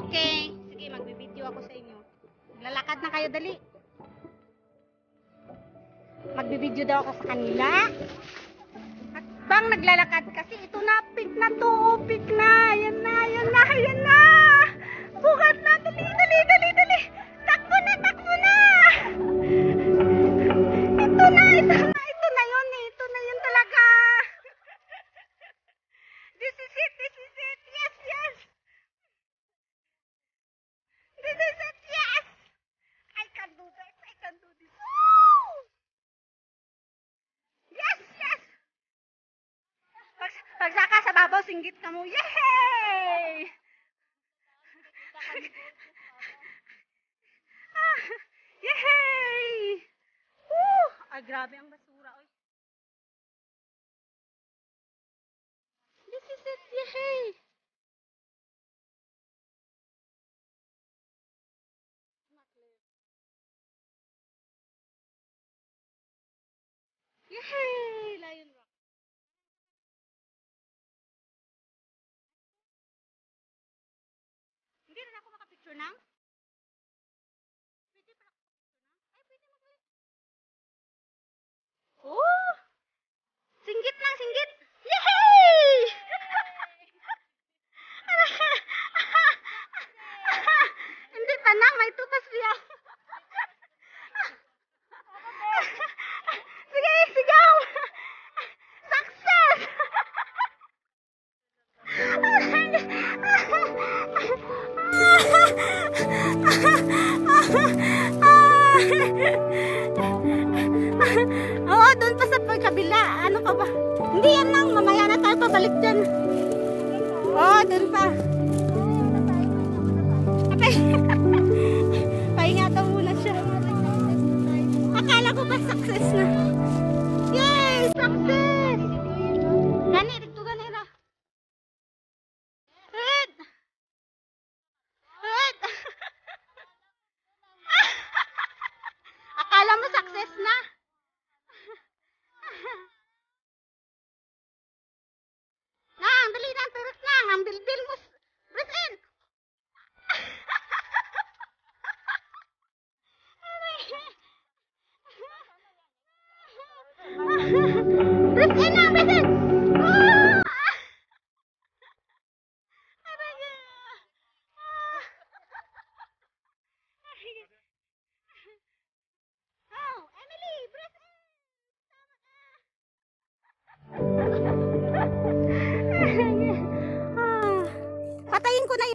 Okay. Sige, magbibideo ako sa inyo. Lalakad na kayo, dali. Magbibideo daw ako sa kanila. At bang naglalakad kasi ito na, pick na to, singgit ka mo. Yay! ah, yay! Woo! Ah, grabe ang basura. Makapicture ng? Pwede pa ako makapicture ng? Ay, pwede mag- Oh! Singgit lang, singgit! Yay! Hindi pa na, may tutas siya. Pa? Hindi yan lang. Mamaya na tayo pabalik dyan. Oo, doon pa. Apay. Pahinga daw muna siya. Akala ko ba success na? Breathe in! Aray, ah. Oh. Patayin ko na.